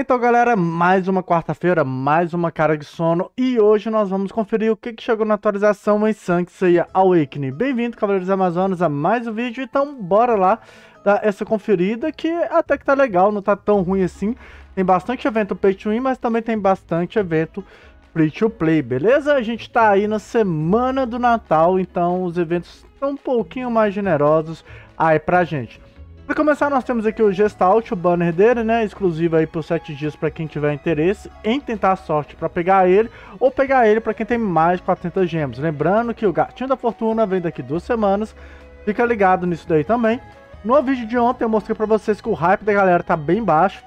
Então, galera, mais uma quarta-feira, mais uma cara de sono e hoje nós vamos conferir o que, chegou na atualização em Sanctuary Awakening. Bem-vindo, Cavaleiros Amazonas, a mais um vídeo, então bora lá dar essa conferida que até que tá legal, não tá tão ruim assim. Tem bastante evento pay to win, mas também tem bastante evento free to play, beleza? A gente tá aí na semana do Natal, então os eventos estão um pouquinho mais generosos aí pra gente. Para começar, nós temos aqui o Gestalt, o banner dele, né? Exclusivo aí por 7 dias para quem tiver interesse em tentar a sorte para pegar ele, ou pegar ele para quem tem mais 400 gemas. Lembrando que o Gatinho da Fortuna vem daqui duas semanas, fica ligado nisso daí também. No vídeo de ontem eu mostrei para vocês que o hype da galera tá bem baixo,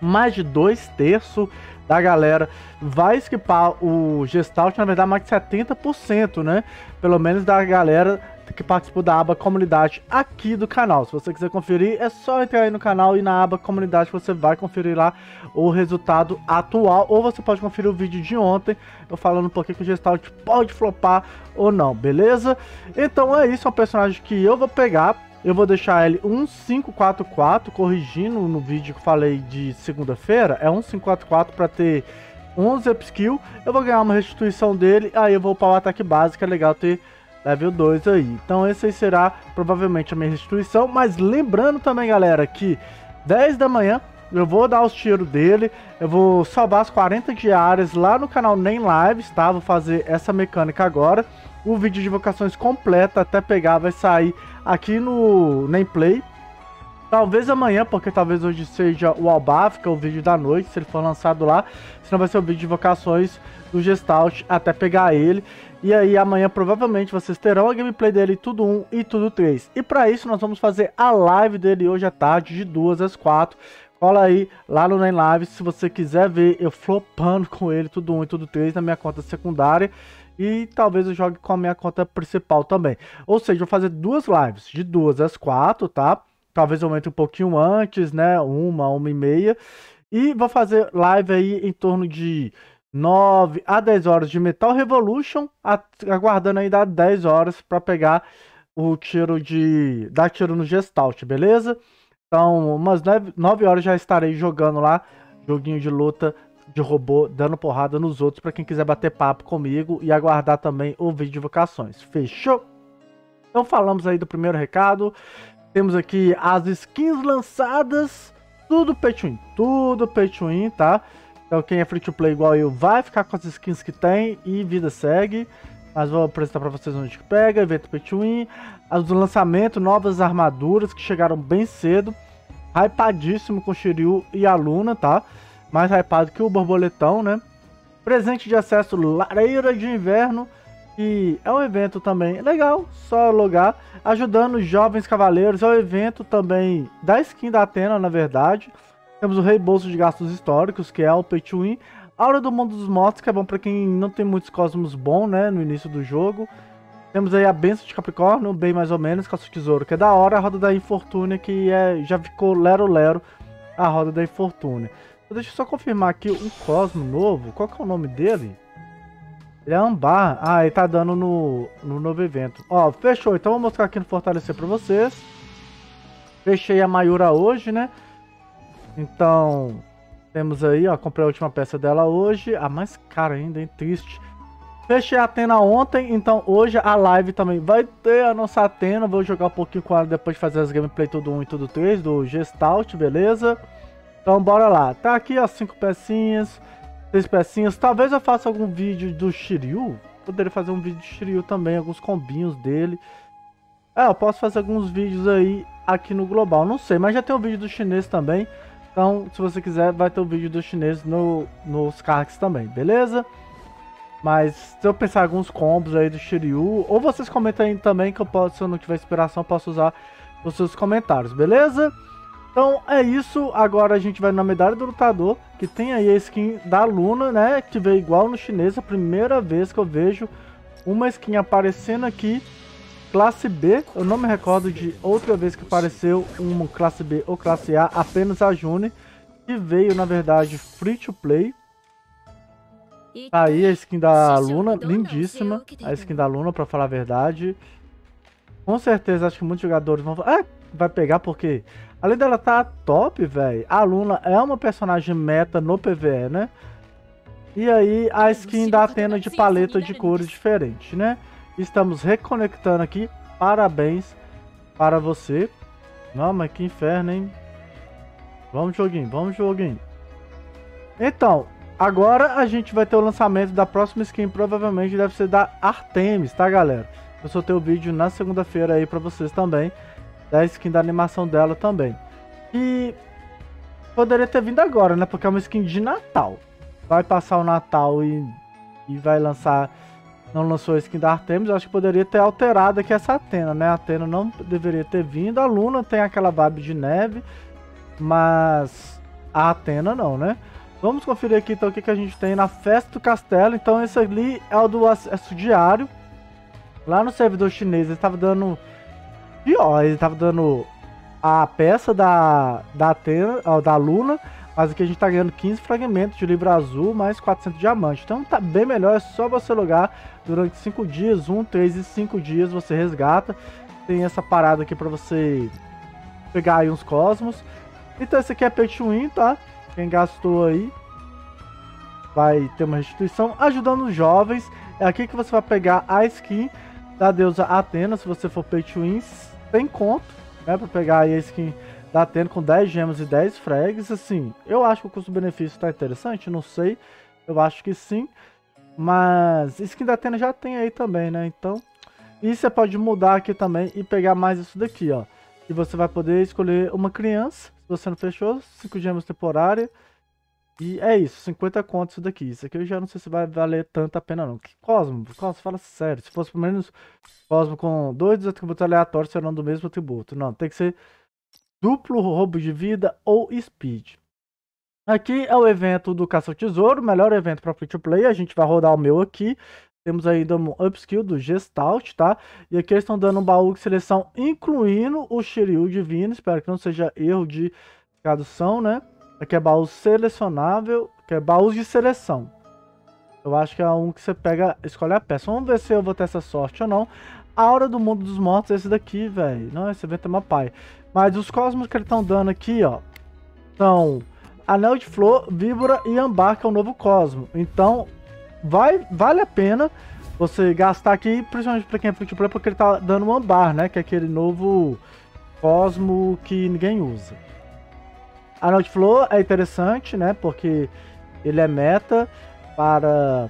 mais de dois terços da galera vai esquipar o Gestalt, na verdade mais de 70%, né? Pelo menos da galera que participou da aba comunidade aqui do canal. Se você quiser conferir, é só entrar aí no canal e na aba comunidade você vai conferir lá o resultado atual. Ou você pode conferir o vídeo de ontem, eu falando um pouquinho que o Gestalt pode flopar ou não, beleza? Então é isso, é um personagem que eu vou pegar. Eu vou deixar ele 1544, corrigindo no vídeo que falei de segunda-feira, é 1544 para ter 11 upskill. Eu vou ganhar uma restituição dele, aí eu vou para o ataque básico, é legal ter level 2 aí. Então esse aí será provavelmente a minha restituição, mas lembrando também, galera, que 10 da manhã eu vou dar os tiros dele, eu vou salvar as 40 diárias lá no canal Nem Lives, tá? Vou fazer essa mecânica agora. O vídeo de vocações completa até pegar vai sair aqui no Nem Play. Talvez amanhã, porque talvez hoje seja o é o vídeo da noite, se ele for lançado lá. Senão vai ser o vídeo de vocações do Gestalt até pegar ele. E aí amanhã provavelmente vocês terão a gameplay dele tudo 1 e tudo 3. E para isso nós vamos fazer a live dele hoje à tarde de 2 às 4. Cola aí lá no Nem Live se você quiser ver eu flopando com ele tudo 1 e tudo 3 na minha conta secundária. E talvez eu jogue com a minha conta principal também. Ou seja, vou fazer duas lives de 2 às 4, tá? Talvez eu aumente um pouquinho antes, né? Uma, uma e meia. E vou fazer live aí em torno de 9 a 10 horas de Metal Revolution, aguardando aí dar 10 horas para pegar o tiro de. dar tiro no Gestalt, beleza? Então, umas 9, 9 horas já estarei jogando lá, joguinho de luta de robô, dando porrada nos outros para quem quiser bater papo comigo e aguardar também o vídeo de vocações. Fechou? Então falamos aí do primeiro recado. Temos aqui as skins lançadas, tudo pay to win, tudo pay to win, tá? Então quem é free to play igual eu vai ficar com as skins que tem e vida segue. Mas vou apresentar para vocês onde que pega, evento pay to win, os lançamentos, novas armaduras que chegaram bem cedo. Hypadíssimo com Shiryu e a Luna, tá? Mais hypado que o borboletão, né? Presente de acesso Lareira de Inverno, que é um evento também legal, só logar. Ajudando jovens cavaleiros, é um evento também da skin da Atena, na verdade. Temos o reembolso de gastos históricos, que é o Pay to Win. Aura do Mundo dos Mortos, que é bom para quem não tem muitos cosmos bons, né, no início do jogo. Temos aí a Benção de Capricórnio, bem mais ou menos, com o tesouro, que é da hora. A Roda da Infortúnia, que é, já ficou lero-lero a Roda da Infortúnia. Deixa eu só confirmar aqui um Cosmo novo. Qual que é o nome dele? Ele é Ambar. Ah, ele tá dando no, no novo evento. Ó, fechou. Então vou mostrar aqui no Fortalecer pra vocês. Fechei a Mayura hoje, né? Então, temos aí, ó, comprei a última peça dela hoje, a mais cara ainda, hein, triste. Fechei a Atena ontem, então hoje a live também vai ter a nossa Atena, vou jogar um pouquinho com ela depois de fazer as gameplay tudo 1 e tudo 3 do Gestalt, beleza? Então bora lá, tá aqui as 5 pecinhas, 6 pecinhas, talvez eu faça algum vídeo do Shiryu, poderia fazer um vídeo de Shiryu também, alguns combinhos dele. É, eu posso fazer alguns vídeos aí aqui no global, não sei, mas já tem o um vídeo do chinês também. Então, se você quiser, vai ter o um vídeo dos chineses no, nos cards também, beleza? Mas se eu pensar alguns combos aí do Shiryu, ou vocês comentem também que eu posso, se eu não tiver inspiração, posso usar os seus comentários, beleza? Então é isso, agora a gente vai na medalha do lutador, que tem aí a skin da Luna, né, que veio igual no chinês, a primeira vez que eu vejo uma skin aparecendo aqui Classe B, eu não me recordo de outra vez que apareceu uma classe B ou classe A, apenas a June, que veio, na verdade, free to play. Tá aí a skin da Luna, lindíssima, a skin da Luna, pra falar a verdade. Com certeza, acho que muitos jogadores vão falar... Ah, vai pegar, porque além dela tá top, velho, a Luna é uma personagem meta no PVE, né? E aí a skin da Atena de paleta de cores diferente, né? Estamos reconectando aqui. Parabéns para você. Não, mas que inferno, hein? Vamos, joguinho, vamos, joguinho. Então, agora a gente vai ter o lançamento da próxima skin, provavelmente deve ser da Artemis, tá, galera? Eu soltei o vídeo na segunda-feira aí pra vocês também, da skin da animação dela também. E poderia ter vindo agora, né? Porque é uma skin de Natal. Vai passar o Natal e, e vai lançar... Não lançou a skin da Artemis, eu acho que poderia ter alterado aqui essa Atena, né? A Atena não deveria ter vindo, a Luna tem aquela vibe de neve, mas a Atena não, né? Vamos conferir aqui então o que, que a gente tem na Festa do Castelo. Então esse ali é o do acesso diário. Lá no servidor chinês ele estava dando... Pior, ele estava dando a peça da, da Atena, da Luna. Mas aqui a gente está ganhando 15 fragmentos de livro azul, mais 400 diamantes. Então tá bem melhor, é só você logar durante 5 dias, 1, 3 e 5 dias você resgata. Tem essa parada aqui para você pegar aí uns cosmos. Então esse aqui é pay to win, tá? Quem gastou aí vai ter uma restituição. Ajudando os jovens, é aqui que você vai pegar a skin da deusa Atena, se você for pay to win, tem conto, né? Pra pegar aí a skin da Atena com 10 gemas e 10 frags, assim, eu acho que o custo-benefício tá interessante, não sei, eu acho que sim. Mas skin da Atena já tem aí também, né? Então, e você pode mudar aqui também e pegar mais isso daqui, ó. E você vai poder escolher uma criança você não fechou, 5 gemas temporária. E é isso, 50 contos isso daqui. Isso aqui eu já não sei se vai valer tanto a pena não. Que Cosmo, Cosmo, fala sério. Se fosse pelo menos Cosmo com dois atributos aleatórios serão do mesmo atributo. Não, tem que ser duplo roubo de vida ou speed. Aqui é o evento do Caça ao Tesouro, melhor evento para free to play. A gente vai rodar o meu aqui. Temos ainda um upskill do Gestalt, tá? E aqui eles estão dando um baú de seleção, incluindo o Shiryu Divino. Espero que não seja erro de tradução, né? Aqui é baú selecionável, que é baús de seleção. Eu acho que é um que você pega, escolhe a peça. Vamos ver se eu vou ter essa sorte ou não. A Hora do Mundo dos Mortos é esse daqui, velho. Não, esse evento é uma pai. Mas os cosmos que eles estão dando aqui, ó, são Anel de Flor, Víbora e Ambar, que é o novo cosmo. Então, vai, vale a pena você gastar aqui, principalmente para quem é free porque ele tá dando um ambar, né? Que é aquele novo Cosmo que ninguém usa. A Note Flow é interessante, né? Porque ele é meta para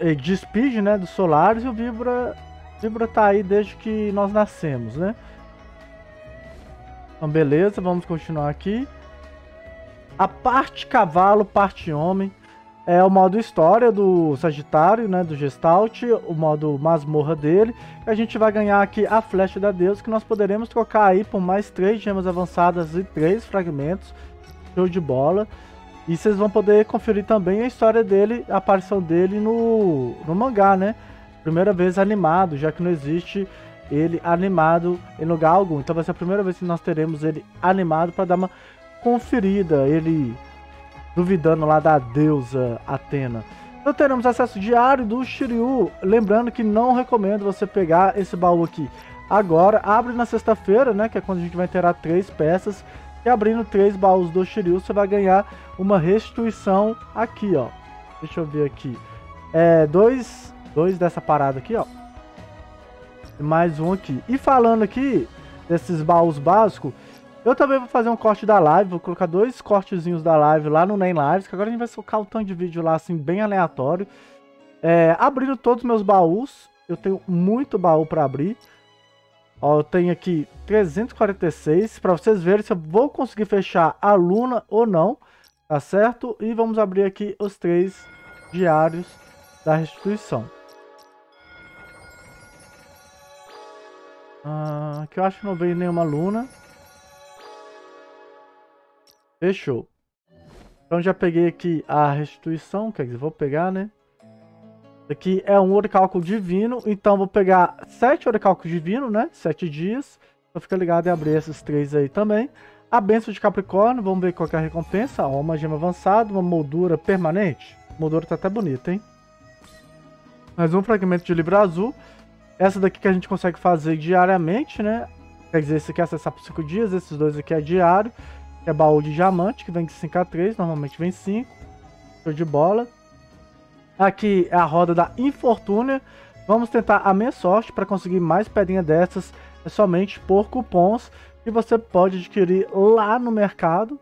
eh, de speed, né? Dos Solares e o Vibra, Vibra tá aí desde que nós nascemos, né? Então, beleza, vamos continuar aqui. A parte cavalo, parte homem é o modo história do Sagitário, né, do Gestalt, o modo masmorra dele. A gente vai ganhar aqui a Flecha da Deus, que nós poderemos trocar aí por mais três gemas avançadas e três fragmentos. Show de bola. E vocês vão poder conferir também a história dele, a aparição dele no, no mangá, né? Primeira vez animado, já que não existe ele animado em lugar algum. Então vai ser a primeira vez que nós teremos ele animado para dar uma conferida. Ele duvidando lá da deusa Atena. Então teremos acesso diário do Shiryu. Lembrando que não recomendo você pegar esse baú aqui agora. Abre na sexta-feira, né? Que é quando a gente vai ter três peças. E abrindo três baús do Shiryu, você vai ganhar uma restituição aqui, ó. Deixa eu ver aqui. É, dois, dois dessa parada aqui, ó. E mais um aqui. E falando aqui desses baús básicos, eu também vou fazer um corte da live, vou colocar dois cortezinhos da live lá no Nem Lives, que agora a gente vai colocar um tanto de vídeo lá, assim, bem aleatório. É, abrindo todos os meus baús, eu tenho muito baú para abrir. Ó, eu tenho aqui 346, para vocês verem se eu vou conseguir fechar a Luna ou não, tá certo? E vamos abrir aqui os três diários da restituição. Ah, aqui eu acho que não veio nenhuma Luna. Fechou. Então já peguei aqui a restituição, quer dizer, vou pegar, né? Aqui é um oricálculo divino, então vou pegar sete oricálculos divino, né? Sete dias. Então fica ligado em abrir esses três aí também. A benção de Capricórnio, vamos ver qual é a recompensa. Ó, uma gema avançada, uma moldura permanente. A moldura tá até bonita, hein? Mais um fragmento de livro azul. Essa daqui que a gente consegue fazer diariamente, né? Quer dizer, esse aqui é acessar por 5 dias, esses dois aqui é diário. É baú de diamante, que vem de 5 a 3, normalmente vem 5. Show de bola. Aqui é a roda da infortúnia. Vamos tentar a minha sorte para conseguir mais pedrinha dessas. É somente por cupons que você pode adquirir lá no mercado.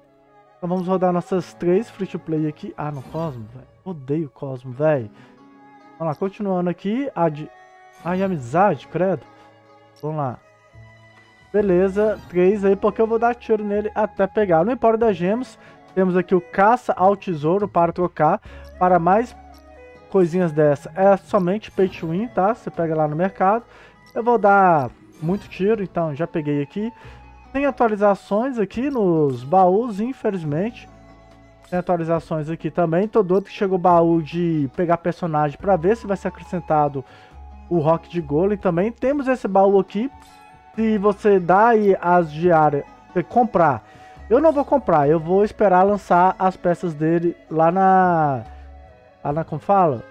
Então vamos rodar nossas três free to play aqui. Ah, no Cosmo, velho. Odeio Cosmo, velho. Vamos lá, continuando aqui. A de... De amizade, credo. Vamos lá. Beleza, três aí, porque eu vou dar tiro nele até pegar. No Empório das Gemas, temos aqui o Caça ao Tesouro para trocar. Para mais coisinhas dessa, é somente Pay to Win, tá? Você pega lá no mercado. Eu vou dar muito tiro, então já peguei aqui. Tem atualizações aqui nos baús, infelizmente. Tem atualizações aqui também. Tô doido que chegou o baú de pegar personagem para ver se vai ser acrescentado o Rock de Golem também. Temos esse baú aqui se você dá aí as diárias, comprar. Eu não vou comprar, eu vou esperar lançar as peças dele lá na. Lá na como fala?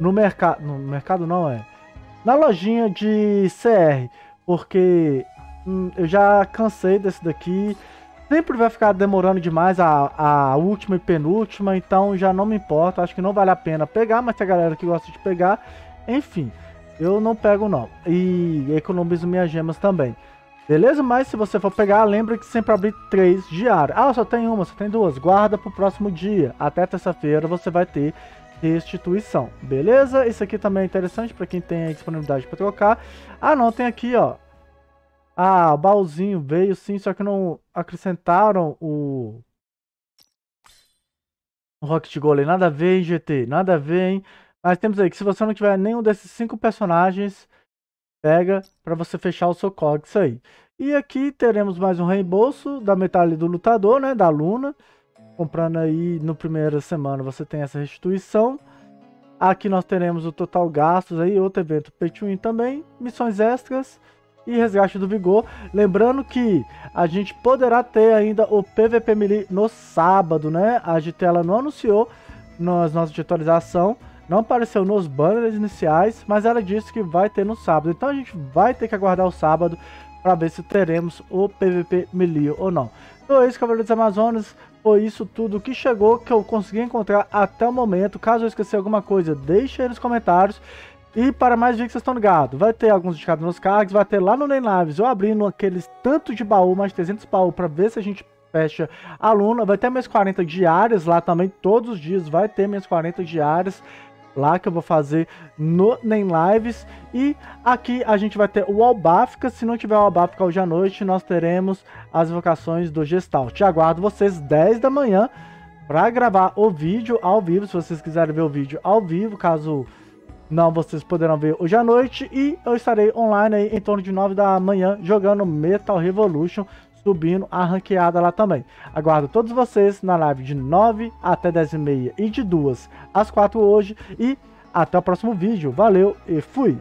No mercado. No mercado não é. Na lojinha de CR. Porque hum, eu já cansei desse daqui. Sempre vai ficar demorando demais a, a última e penúltima. Então já não me importa. Acho que não vale a pena pegar. Mas tem a galera que gosta de pegar. Enfim. Eu não pego não. E economizo minhas gemas também. Beleza? Mas se você for pegar, lembra que sempre abrir três diárias. Ah, só tem uma, só tem duas. Guarda pro próximo dia. Até terça-feira você vai ter restituição. Beleza? Isso aqui também é interessante para quem tem disponibilidade para trocar. Ah, não, tem aqui, ó. Ah, o baúzinho veio sim, só que não acrescentaram o... O Rocket Golem. Nada a ver, hein, GT? Nada a ver, hein? Mas temos aí que se você não tiver nenhum desses cinco personagens, pega para você fechar o seu Cox aí. E aqui teremos mais um reembolso da metade do lutador, né, da Luna. Comprando aí no primeira semana você tem essa restituição. Aqui nós teremos o total gastos aí, outro evento Pay to Win também, missões extras e resgate do vigor. Lembrando que a gente poderá ter ainda o PVP Melee no sábado, né? A GTela não anunciou nas nossas de atualização, não apareceu nos banners iniciais, mas ela disse que vai ter no sábado. Então a gente vai ter que aguardar o sábado para ver se teremos o PVP Melee ou não. Então é isso, Cavaleiros Amazonas. Foi isso tudo que chegou, que eu consegui encontrar até o momento. Caso eu esqueci alguma coisa, deixe aí nos comentários. E para mais vídeos, vocês estão ligados. Vai ter alguns indicados nos cards, vai ter lá no Lives eu abrindo aqueles tanto de baú, mais 300 baú, para ver se a gente fecha a Luna. Vai ter minhas 40 diárias lá também, todos os dias vai ter minhas 40 diárias lá que eu vou fazer no Nem Lives. E aqui a gente vai ter o Albáfica. Se não tiver o Albáfica hoje à noite, nós teremos as invocações do Gestalt. Aguardo vocês 10 da manhã para gravar o vídeo ao vivo. Se vocês quiserem ver o vídeo ao vivo, caso não, vocês poderão ver hoje à noite. E eu estarei online aí em torno de 9 da manhã jogando Metal Revolution subindo a ranqueada lá também. Aguardo todos vocês na live de 9 até 10 e meia e de 2 às 4 hoje. E até o próximo vídeo. Valeu e fui!